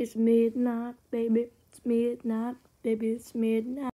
It's midnight, baby. It's midnight, baby. It's midnight.